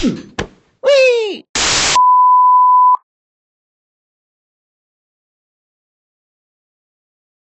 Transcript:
Hmm.